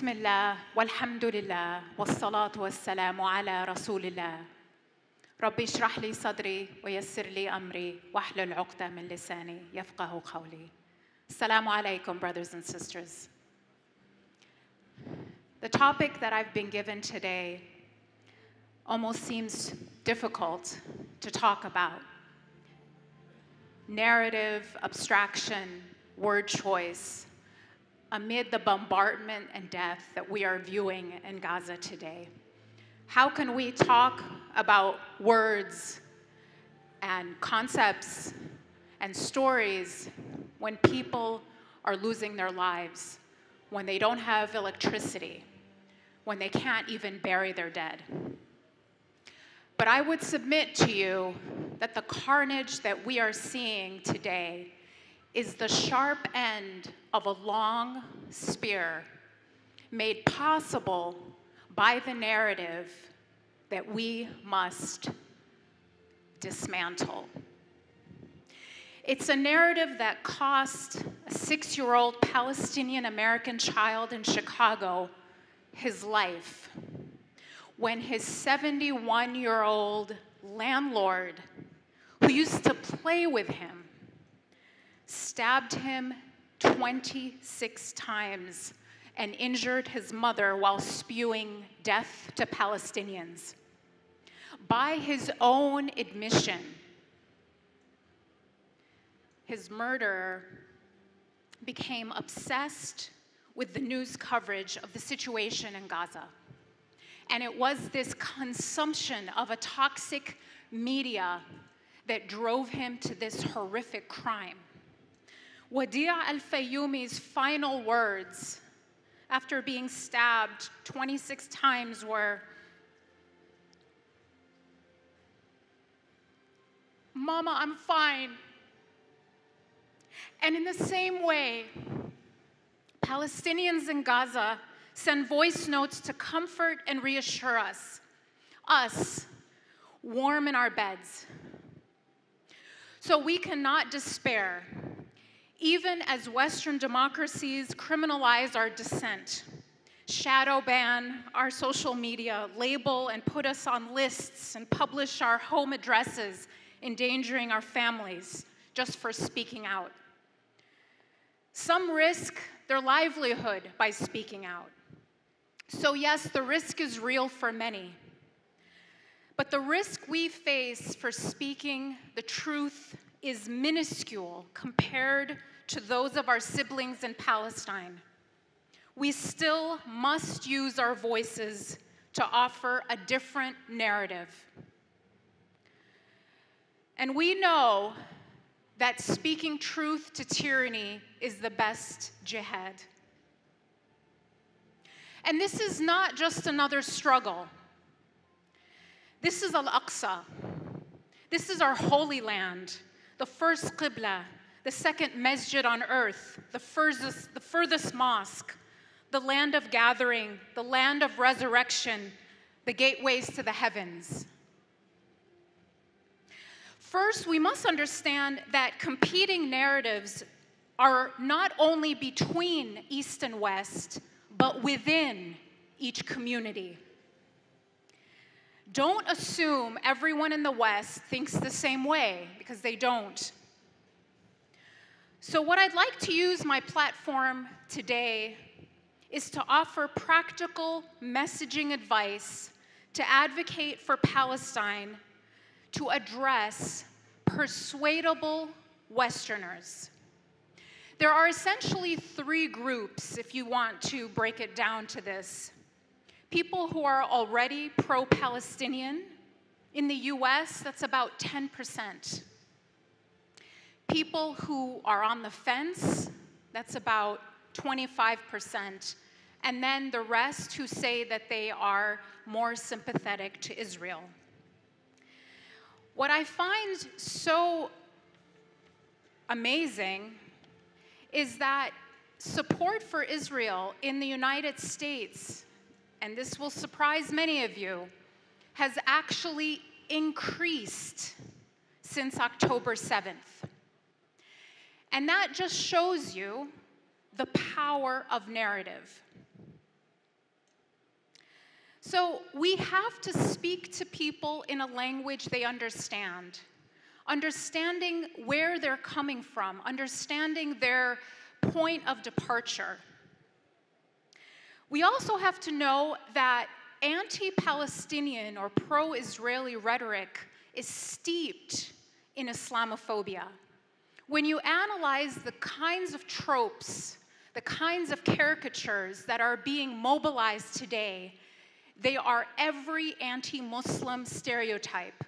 بسم الله والحمد لله والصلاة والسلام على رسول الله ربي اشرح لي صدري ويسر لي أمري واحلل عقدة من لساني يفقه قولي السلام عليكم brothers and sisters The topic that I've been given today almost seems difficult to talk about. Narrative, abstraction, word choice, amid the bombardment and death that we are viewing in Gaza today. How can we talk about words and concepts and stories when people are losing their lives, when they don't have electricity, when they can't even bury their dead? But I would submit to you that the carnage that we are seeing today is the sharp end of a long spear made possible by the narrative that we must dismantle. It's a narrative that cost a six year old Palestinian American child in Chicago his life when his 71 year old landlord, who used to play with him, stabbed him 26 times and injured his mother while spewing death to Palestinians. By his own admission, his murderer became obsessed with the news coverage of the situation in Gaza. And it was this consumption of a toxic media that drove him to this horrific crime. Wadia al Fayyumi's final words after being stabbed 26 times were Mama, I'm fine. And in the same way, Palestinians in Gaza send voice notes to comfort and reassure us, us, warm in our beds. So we cannot despair, even as Western democracies criminalize our dissent, shadow ban our social media, label and put us on lists, and publish our home addresses, endangering our families just for speaking out. Some risk their livelihood by speaking out. So, yes, the risk is real for many. But the risk we face for speaking the truth is minuscule compared to those of our siblings in Palestine. We still must use our voices to offer a different narrative. And we know that speaking truth to tyranny is the best jihad. And this is not just another struggle. This is Al Aqsa. This is our holy land, the first Qibla, the second masjid on earth, the furthest, the furthest mosque, the land of gathering, the land of resurrection, the gateways to the heavens. First, we must understand that competing narratives are not only between East and West, but within each community. Don't assume everyone in the West thinks the same way, because they don't. So, what I'd like to use my platform today is to offer practical messaging advice to advocate for Palestine to address persuadable Westerners. There are essentially three groups, if you want to break it down to this people who are already pro Palestinian. In the US, that's about 10%. People who are on the fence, that's about 25%. And then the rest who say that they are more sympathetic to Israel. What I find so amazing is that support for Israel in the United States, and this will surprise many of you, has actually increased since October 7th. And that just shows you the power of narrative. So we have to speak to people in a language they understand, understanding where they're coming from, understanding their point of departure. We also have to know that anti Palestinian or pro Israeli rhetoric is steeped in Islamophobia. When you analyze the kinds of tropes, the kinds of caricatures that are being mobilized today, they are every anti Muslim stereotype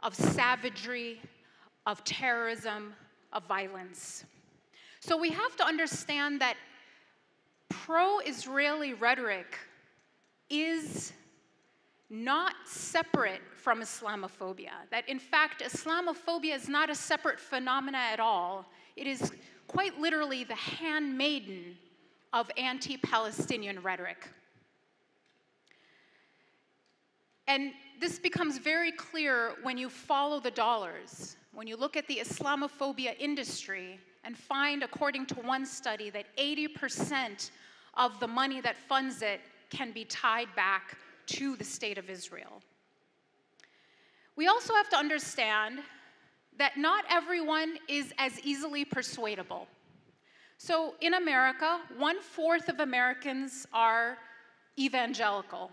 of savagery, of terrorism, of violence. So we have to understand that pro Israeli rhetoric is not separate from Islamophobia. That in fact, Islamophobia is not a separate phenomena at all. It is quite literally the handmaiden of anti Palestinian rhetoric. And this becomes very clear when you follow the dollars, when you look at the Islamophobia industry and find, according to one study, that 80% of the money that funds it can be tied back to the state of Israel. We also have to understand that not everyone is as easily persuadable. So in America, one fourth of Americans are evangelical.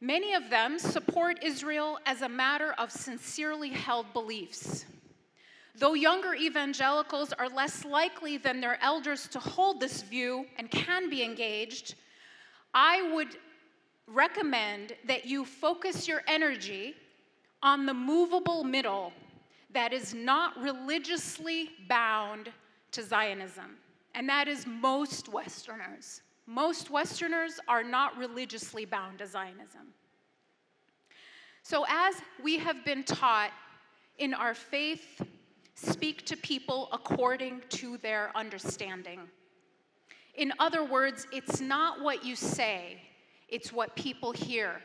Many of them support Israel as a matter of sincerely held beliefs. Though younger evangelicals are less likely than their elders to hold this view and can be engaged, I would recommend that you focus your energy on the movable middle that is not religiously bound to Zionism, and that is most Westerners. Most Westerners are not religiously bound to Zionism. So, as we have been taught in our faith, speak to people according to their understanding. In other words, it's not what you say, it's what people hear.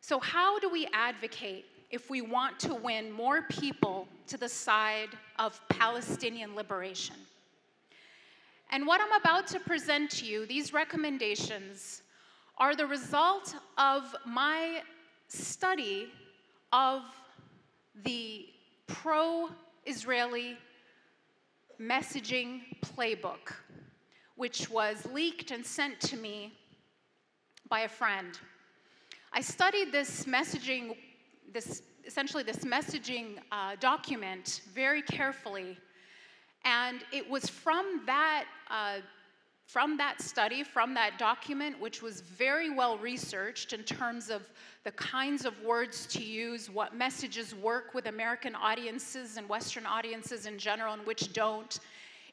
So, how do we advocate if we want to win more people to the side of Palestinian liberation? And what I'm about to present to you, these recommendations, are the result of my study of the pro Israeli messaging playbook, which was leaked and sent to me by a friend. I studied this messaging, this essentially this messaging uh, document very carefully, and it was from that. Uh, from that study, from that document, which was very well researched in terms of the kinds of words to use, what messages work with American audiences and Western audiences in general, and which don't.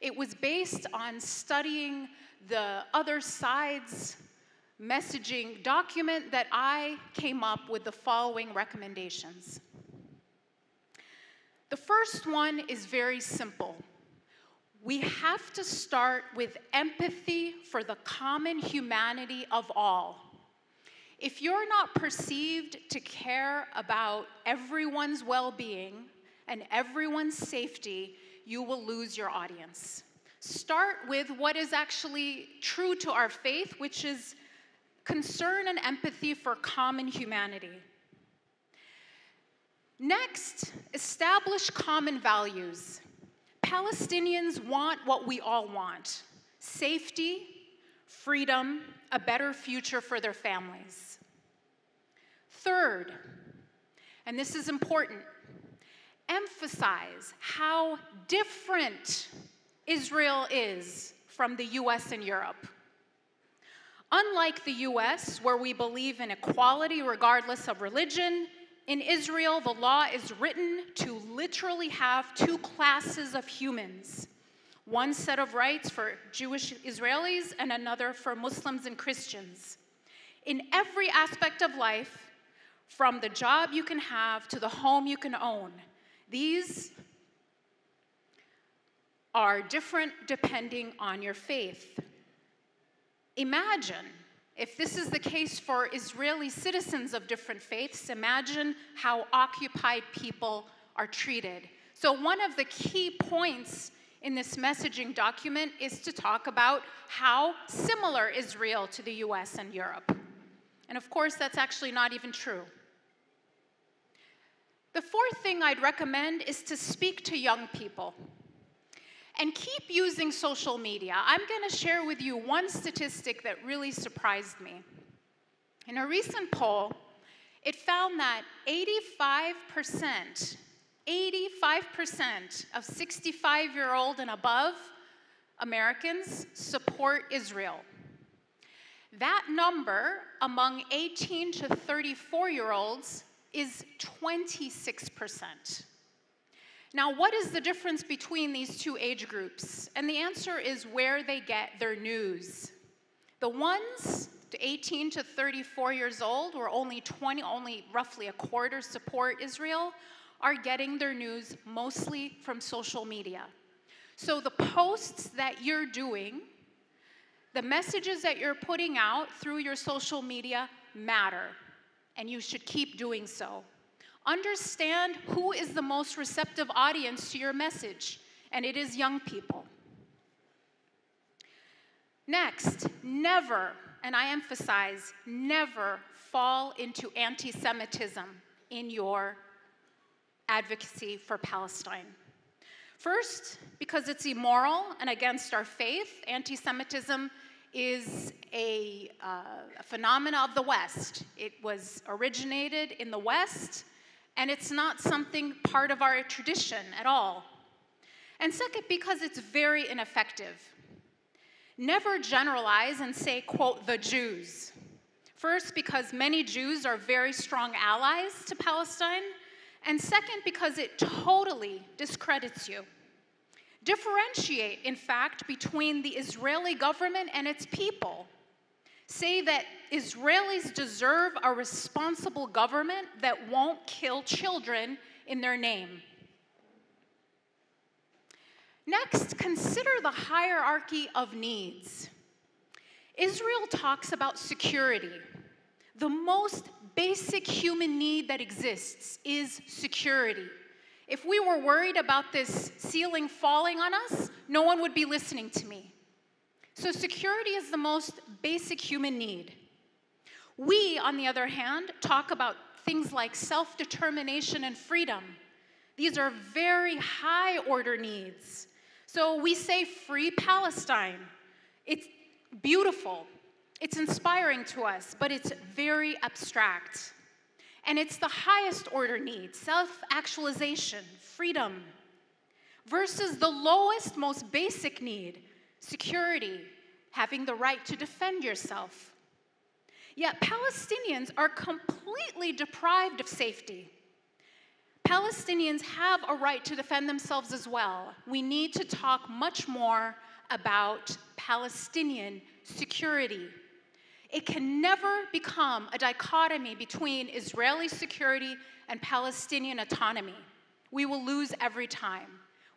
It was based on studying the other side's messaging document that I came up with the following recommendations. The first one is very simple we have to start with empathy for the common humanity of all. If you're not perceived to care about everyone's well being and everyone's safety, you will lose your audience. Start with what is actually true to our faith, which is concern and empathy for common humanity. Next, establish common values. Palestinians want what we all want safety, freedom, a better future for their families. Third, and this is important, emphasize how different Israel is from the US and Europe. Unlike the US, where we believe in equality regardless of religion, in Israel, the law is written to literally have two classes of humans one set of rights for Jewish Israelis and another for Muslims and Christians. In every aspect of life, from the job you can have to the home you can own, these are different depending on your faith. Imagine if this is the case for Israeli citizens of different faiths, imagine how occupied people are treated. So, one of the key points in this messaging document is to talk about how similar Israel to the US and Europe. And of course, that's actually not even true. The fourth thing I'd recommend is to speak to young people and keep using social media. I'm going to share with you one statistic that really surprised me. In a recent poll, it found that 85%, 85% of 65 year old and above Americans support Israel. That number among 18 to 34 year olds is 26%. Now, what is the difference between these two age groups? And the answer is where they get their news. The ones 18 to 34 years old, where only 20, only roughly a quarter support Israel, are getting their news mostly from social media. So the posts that you're doing, the messages that you're putting out through your social media matter, and you should keep doing so. Understand who is the most receptive audience to your message, and it is young people. Next, never, and I emphasize, never fall into anti Semitism in your advocacy for Palestine. First, because it's immoral and against our faith, anti Semitism is a, uh, a phenomena of the West. It was originated in the West, and it's not something part of our tradition at all. And second, because it's very ineffective. Never generalize and say, quote, the Jews. First, because many Jews are very strong allies to Palestine, and second, because it totally discredits you. Differentiate, in fact, between the Israeli government and its people. Say that Israelis deserve a responsible government that won't kill children in their name. Next, consider the hierarchy of needs. Israel talks about security. The most basic human need that exists is security. If we were worried about this ceiling falling on us, no one would be listening to me. So, security is the most basic human need. We, on the other hand, talk about things like self determination and freedom. These are very high order needs. So, we say free Palestine. It's beautiful, it's inspiring to us, but it's very abstract. And it's the highest order need self actualization, freedom, versus the lowest, most basic need security, having the right to defend yourself. Yet Palestinians are completely deprived of safety. Palestinians have a right to defend themselves as well. We need to talk much more about Palestinian security. It can never become a dichotomy between Israeli security and Palestinian autonomy. We will lose every time.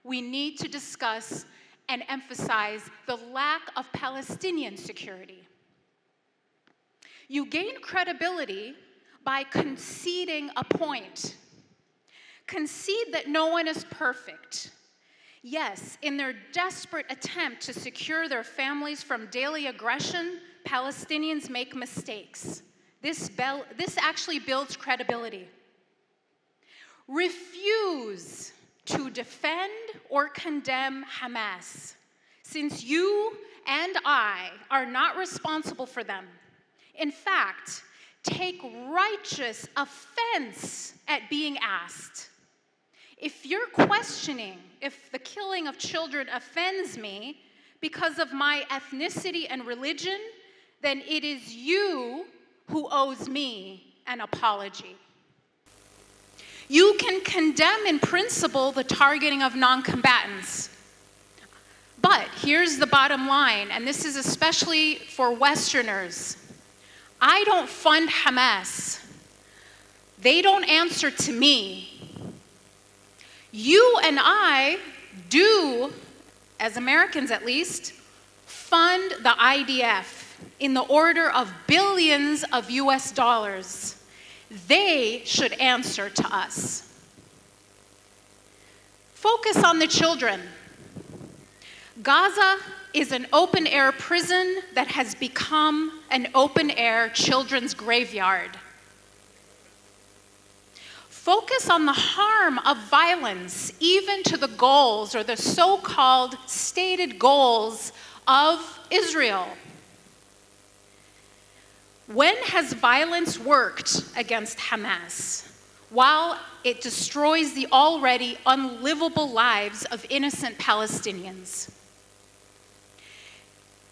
We need to discuss and emphasize the lack of Palestinian security. You gain credibility by conceding a point. Concede that no one is perfect. Yes, in their desperate attempt to secure their families from daily aggression, Palestinians make mistakes. This, this actually builds credibility. Refuse to defend or condemn Hamas, since you and I are not responsible for them. In fact, take righteous offense at being asked. If you're questioning if the killing of children offends me because of my ethnicity and religion, then it is you who owes me an apology. You can condemn in principle the targeting of non combatants. But here's the bottom line, and this is especially for Westerners I don't fund Hamas, they don't answer to me. You and I do, as Americans at least, fund the IDF in the order of billions of US dollars. They should answer to us. Focus on the children. Gaza is an open air prison that has become an open air children's graveyard. Focus on the harm of violence, even to the goals or the so called stated goals of Israel. When has violence worked against Hamas? While it destroys the already unlivable lives of innocent Palestinians.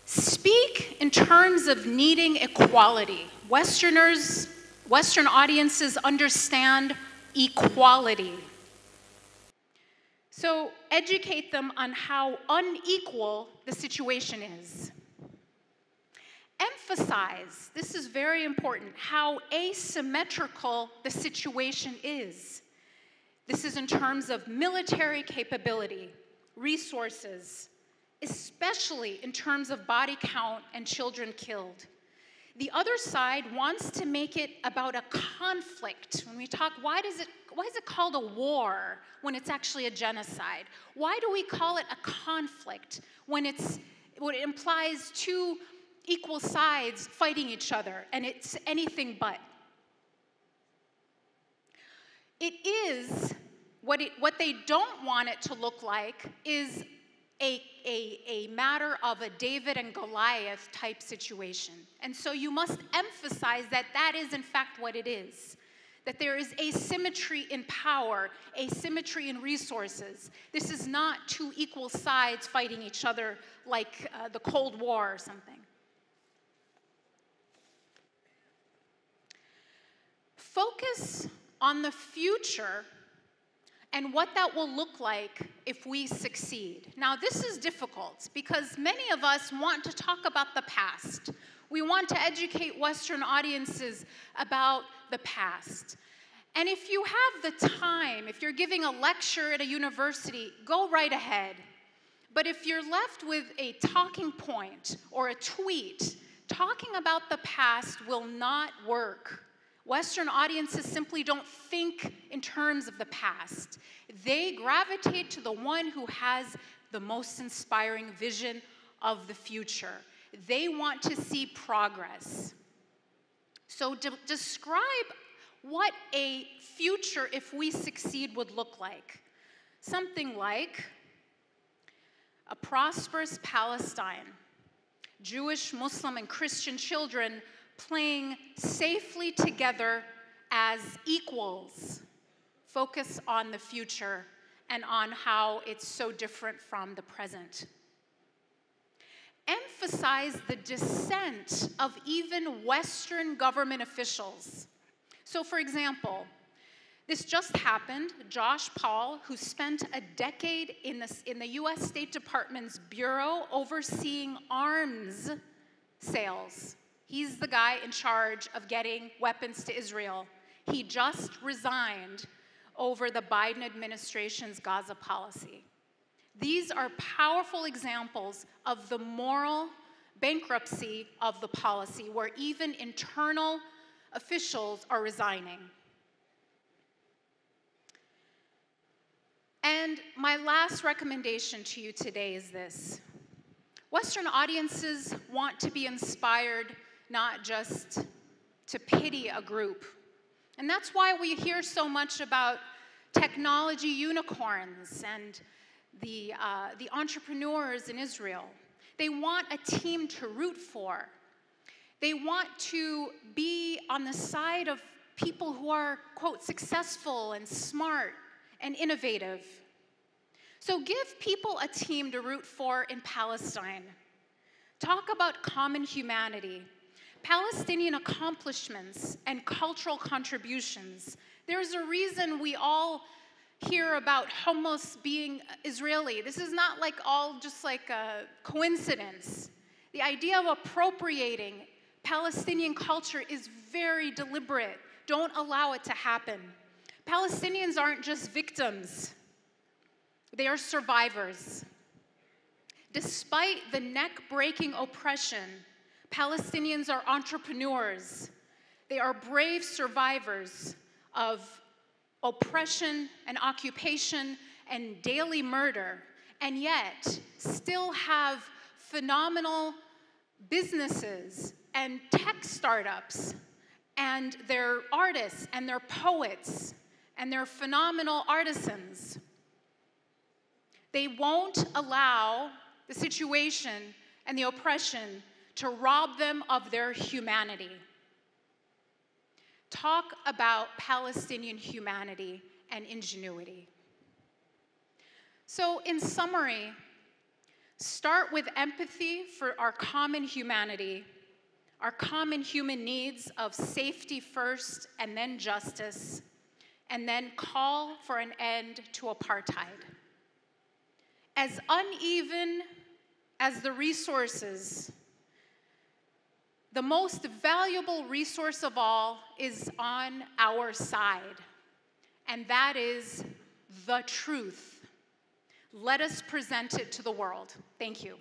Speak in terms of needing equality. Westerners, Western audiences understand equality. So educate them on how unequal the situation is. Emphasize, this is very important, how asymmetrical the situation is. This is in terms of military capability, resources, especially in terms of body count and children killed. The other side wants to make it about a conflict. When we talk, why does it why is it called a war when it's actually a genocide? Why do we call it a conflict when it's when it implies two equal sides fighting each other and it's anything but? It is what it what they don't want it to look like is a, a, a matter of a David and Goliath type situation. And so you must emphasize that that is, in fact, what it is. That there is asymmetry in power, asymmetry in resources. This is not two equal sides fighting each other like uh, the Cold War or something. Focus on the future and what that will look like if we succeed. Now, this is difficult because many of us want to talk about the past. We want to educate Western audiences about the past. And if you have the time, if you're giving a lecture at a university, go right ahead. But if you're left with a talking point or a tweet, talking about the past will not work. Western audiences simply don't think in terms of the past. They gravitate to the one who has the most inspiring vision of the future. They want to see progress. So, de- describe what a future, if we succeed, would look like. Something like a prosperous Palestine, Jewish, Muslim, and Christian children playing safely together as equals. Focus on the future and on how it's so different from the present. Emphasize the dissent of even Western government officials. So, for example, this just happened. Josh Paul, who spent a decade in the, in the US State Department's Bureau overseeing arms sales, He's the guy in charge of getting weapons to Israel. He just resigned over the Biden administration's Gaza policy. These are powerful examples of the moral bankruptcy of the policy, where even internal officials are resigning. And my last recommendation to you today is this Western audiences want to be inspired not just to pity a group. And that's why we hear so much about technology unicorns and the, uh, the entrepreneurs in Israel. They want a team to root for. They want to be on the side of people who are, quote, successful and smart and innovative. So give people a team to root for in Palestine. Talk about common humanity. Palestinian accomplishments and cultural contributions. There's a reason we all hear about hummus being Israeli. This is not like all just like a coincidence. The idea of appropriating Palestinian culture is very deliberate. Don't allow it to happen. Palestinians aren't just victims, they are survivors. Despite the neck breaking oppression Palestinians are entrepreneurs. They are brave survivors of oppression and occupation and daily murder. and yet still have phenomenal businesses and tech startups and their artists and their poets and their phenomenal artisans. They won't allow the situation and the oppression to rob them of their humanity. Talk about Palestinian humanity and ingenuity. So, in summary, start with empathy for our common humanity, our common human needs of safety first and then justice, and then call for an end to apartheid. As uneven as the resources, the most valuable resource of all is on our side, and that is the truth. Let us present it to the world. Thank you.